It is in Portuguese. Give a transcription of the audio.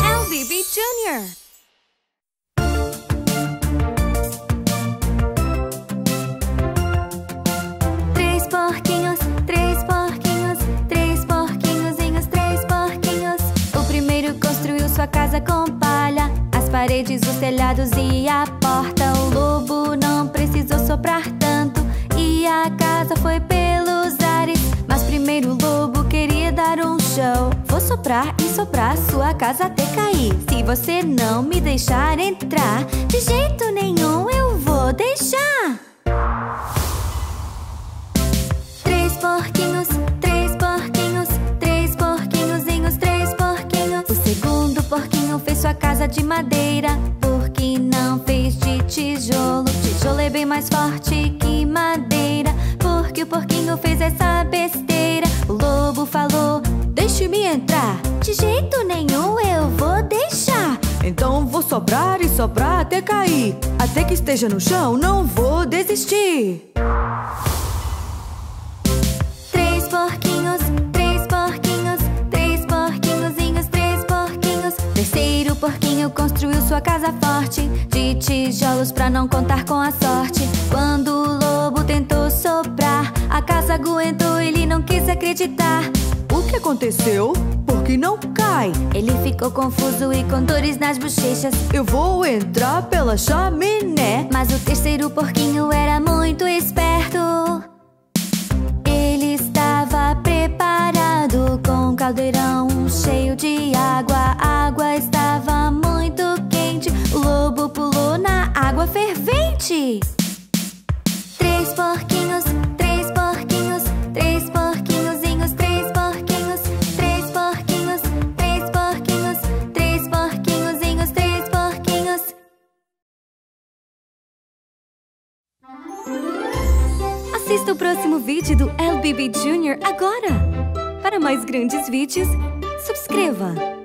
LBB Jr. Três porquinhos, três porquinhos, três porquinhozinhos, três porquinhos. O primeiro construiu sua casa com palha, as paredes, os telhados e a porta. O lobo soprar e soprar sua casa até cair. Se você não me deixar entrar, de jeito nenhum eu vou deixar. Três porquinhos, três porquinhos, três porquinhozinhos, três porquinhos. O segundo porquinho fez sua casa de madeira, porque não fez de tijolo. Tijolo é bem mais forte que madeira, porque o porquinho fez essa besteira. O lobo falou: Deixe-me entrar. De jeito nenhum eu vou deixar. Então vou soprar e soprar até cair. Até que esteja no chão, não vou desistir. Três porquinhos, três porquinhos, três porquinhozinhos, três porquinhos. Terceiro porquinho construiu sua casa forte de tijolos pra não contar com a sorte. Quando o lobo tentou casa aguentou, ele não quis acreditar. O que aconteceu? Por que não cai? Ele ficou confuso e com dores nas bochechas. Eu vou entrar pela chaminé. Mas o terceiro porquinho era muito esperto. Ele estava preparado com um caldeirão cheio de água. A água estava muito quente. O lobo pulou na água fervente. Três porquinhos, Assista o próximo vídeo do LBB Jr. agora! Para mais grandes vídeos, subscreva!